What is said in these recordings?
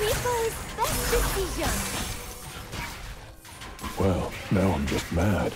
Best decision. Well, now I'm just mad.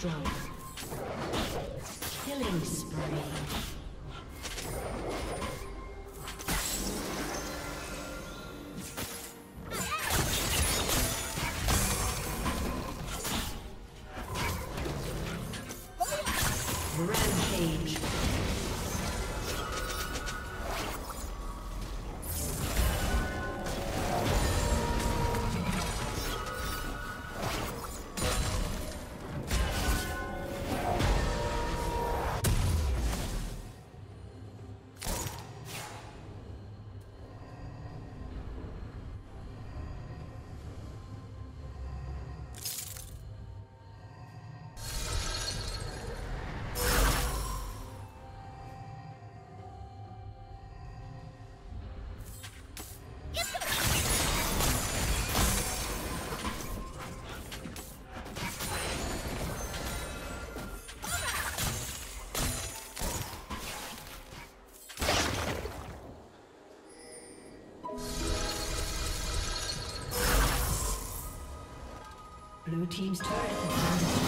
destroyed. Team's turret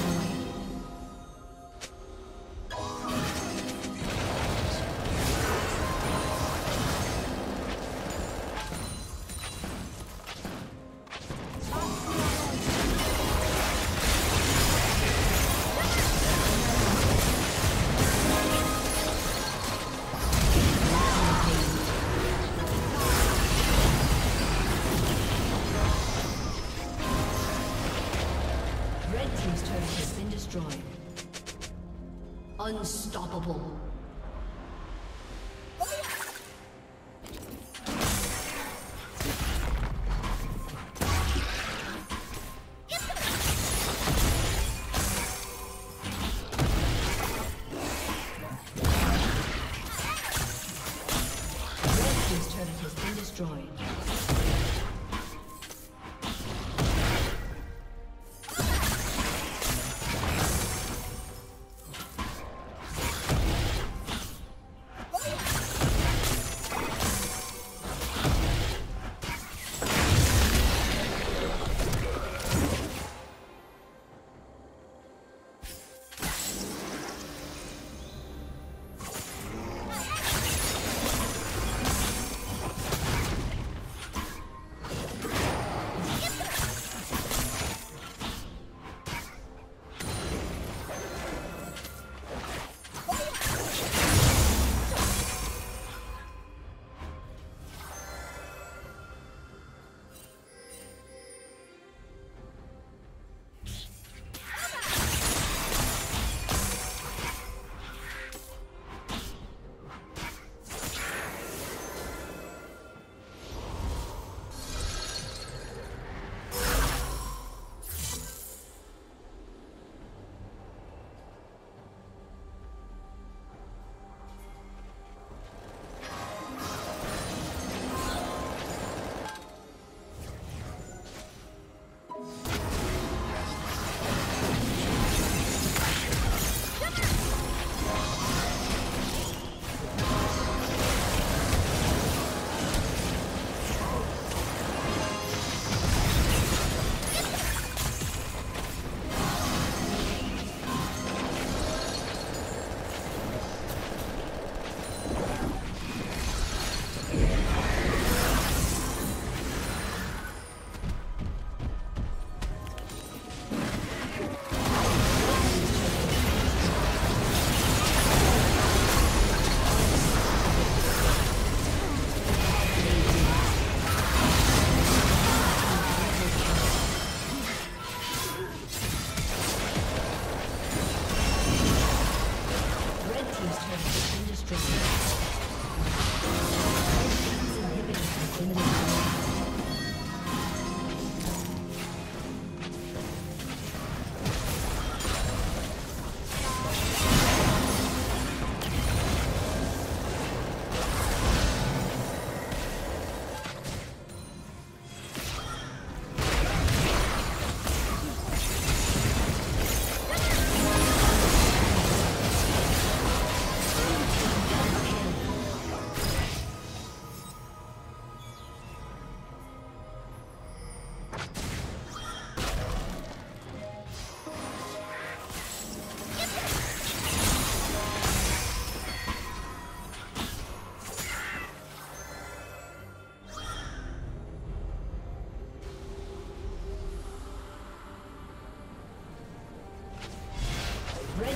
Unstoppable.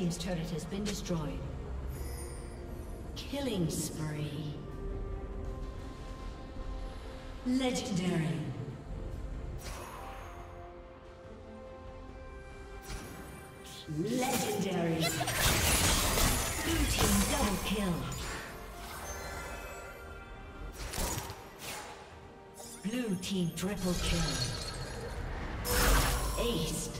Team's turret has been destroyed. Killing spree. Legendary. Legendary. Blue team double kill. Blue team triple kill. Aced.